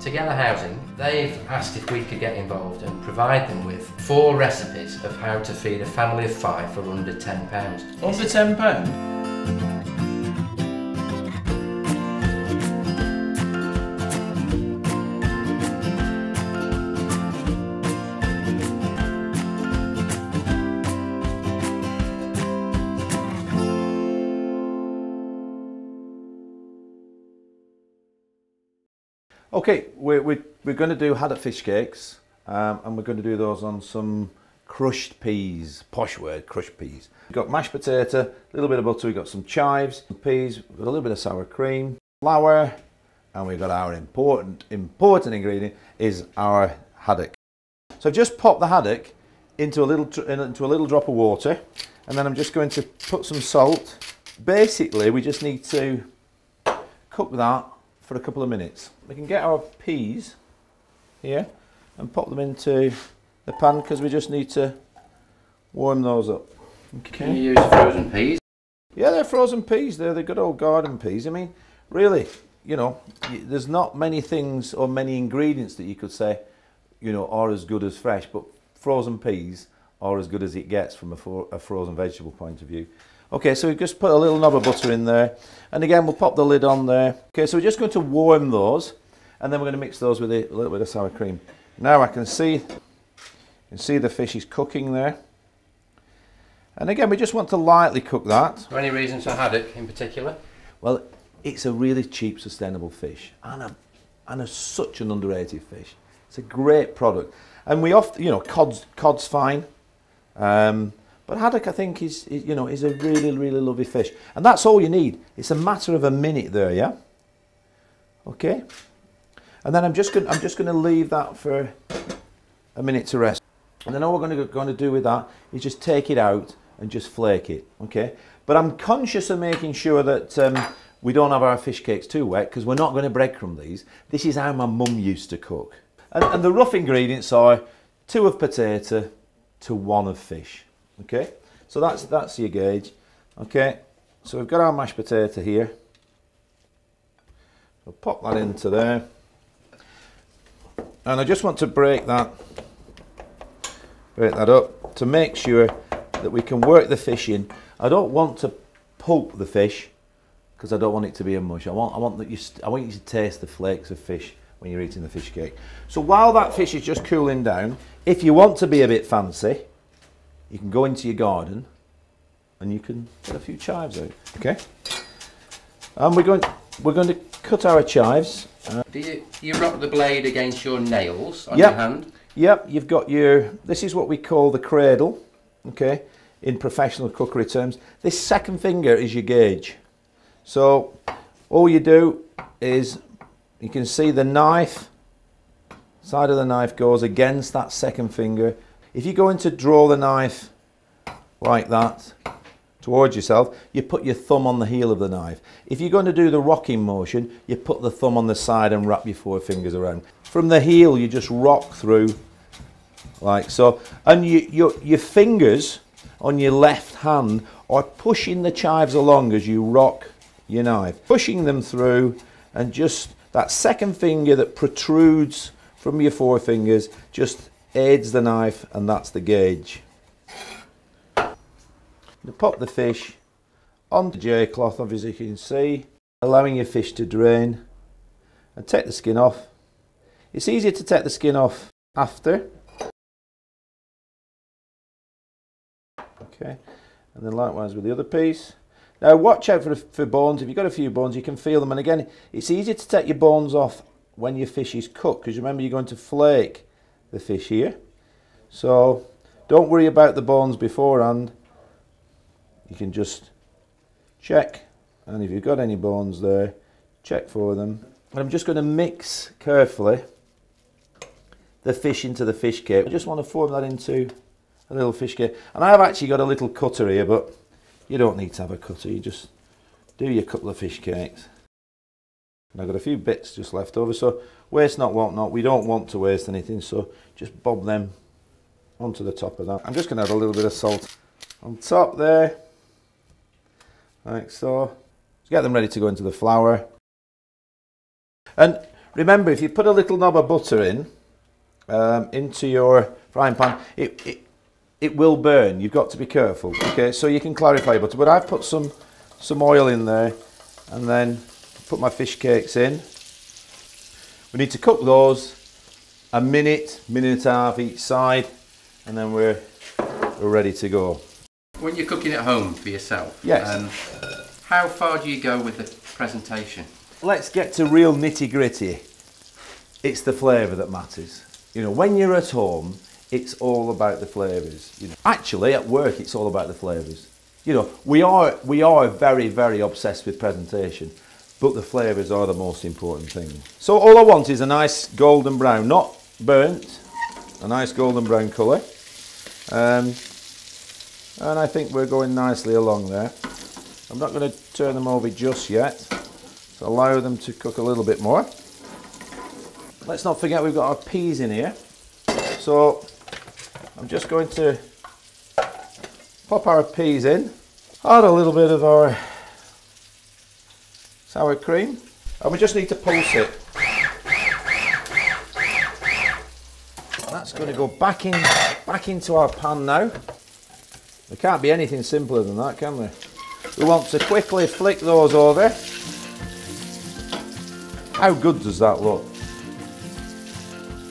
Together Housing, they've asked if we could get involved and provide them with four recipes of how to feed a family of five for under £10. Under £10? Okay, we're, we're, we're going to do haddock fish cakes um, and we're going to do those on some crushed peas, posh word, crushed peas. We've got mashed potato, a little bit of butter, we've got some chives, some peas, got a little bit of sour cream, flour, and we've got our important, important ingredient is our haddock. So I've just popped the haddock into a little into a little drop of water and then I'm just going to put some salt. Basically, we just need to cook that for a couple of minutes. We can get our peas here and pop them into the pan because we just need to warm those up. Can you use frozen peas? Yeah, they're frozen peas. They're the good old garden peas. I mean, really, you know, there's not many things or many ingredients that you could say, you know, are as good as fresh, but frozen peas are as good as it gets from a, a frozen vegetable point of view. Okay, so we've just put a little knob of butter in there. And again, we'll pop the lid on there. Okay, so we're just going to warm those. And then we're going to mix those with a little bit of sour cream. Now I can see, you can see the fish is cooking there. And again, we just want to lightly cook that. For any reason for haddock in particular? Well, it's a really cheap, sustainable fish. And, a, and a, such an underrated fish. It's a great product. And we often, you know, cod's, cod's fine. Um, but haddock, I think, is, is, you know is a really, really lovely fish. And that's all you need. It's a matter of a minute there, yeah? Okay. And then I'm just going I'm just going to leave that for a minute to rest. And then all we're going to, going to do with that is just take it out and just flake it, okay? But I'm conscious of making sure that um, we don't have our fish cakes too wet because we're not going to breadcrumb these. This is how my mum used to cook. And, and the rough ingredients are two of potato to one of fish. Okay, so that's that's your gauge. Okay, so we've got our mashed potato here. We'll pop that into there. And I just want to break that break that up to make sure that we can work the fish in. I don't want to pulp the fish because I don't want it to be a mush. I want I want that you I want you to taste the flakes of fish when you're eating the fish cake. So while that fish is just cooling down, if you want to be a bit fancy, you can go into your garden and you can get a few chives out. Okay. And we're going we're going to cut our chives. Uh, Do you you rock the blade against your nails on yep. your hand? Yep. You've got your. This is what we call the cradle. Okay. In professional cookery terms, this second finger is your gauge. So all you do is you can see the knife side of the knife goes against that second finger if you're going to draw the knife like that towards yourself, you put your thumb on the heel of the knife. If you're going to do the rocking motion, you put the thumb on the side and wrap your four fingers around. From the heel, you just rock through like so. And you, your, your fingers on your left hand are pushing the chives along as you rock your knife. Pushing them through and just that second finger that protrudes from your four fingers, just aids the knife and that's the gauge. You pop the fish onto J cloth obviously you can see, allowing your fish to drain and take the skin off. It's easier to take the skin off after. Okay, and then likewise with the other piece. Now watch out for, for bones, if you've got a few bones you can feel them and again it's easier to take your bones off when your fish is cooked because remember you're going to flake the fish here. So don't worry about the bones beforehand. You can just check and if you've got any bones there, check for them. And I'm just going to mix carefully the fish into the fish cake. I just want to form that into a little fish cake. And I've actually got a little cutter here, but you don't need to have a cutter. You just do your couple of fish cakes. And I've got a few bits just left over. So waste not, want not. We don't want to waste anything. So just bob them onto the top of that. I'm just going to add a little bit of salt on top there. Like so. Get them ready to go into the flour. And Remember, if you put a little knob of butter in um, into your frying pan, it, it it will burn. You've got to be careful. Okay, so you can clarify butter, but I've put some some oil in there, and then put my fish cakes in. We need to cook those a minute, minute and a half each side, and then we're we're ready to go. When you're cooking at home for yourself, Yes. um, how far do you go with the presentation? Let's get to real nitty gritty. It's the flavour that matters. You know, when you're at home, it's all about the flavours. You know, actually, at work, it's all about the flavours. You know, we are we are very very obsessed with presentation, but the flavours are the most important thing. So all I want is a nice golden brown, not burnt, a nice golden brown colour. Um, and I think we're going nicely along there. I'm not going to turn them over just yet. So allow them to cook a little bit more. Let's not forget we've got our peas in here. So I'm just going to pop our peas in, add a little bit of our sour cream, and we just need to pulse it. That's going to go back in, back into our pan now. There can't be anything simpler than that, can there? We want to quickly flick those over. How good does that look?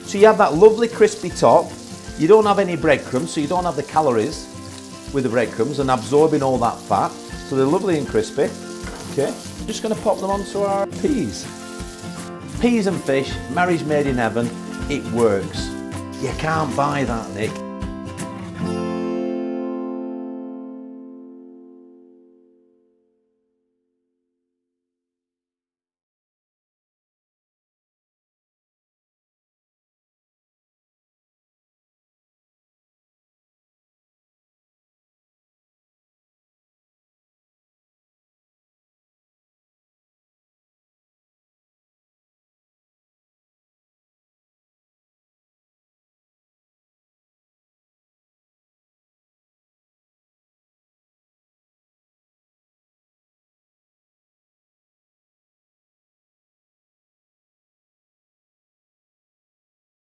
So you have that lovely crispy top. You don't have any breadcrumbs, so you don't have the calories with the breadcrumbs and absorbing all that fat. So they're lovely and crispy. Okay, just going to pop them onto our peas. Peas and fish, marriage made in heaven. It works. You can't buy that, Nick.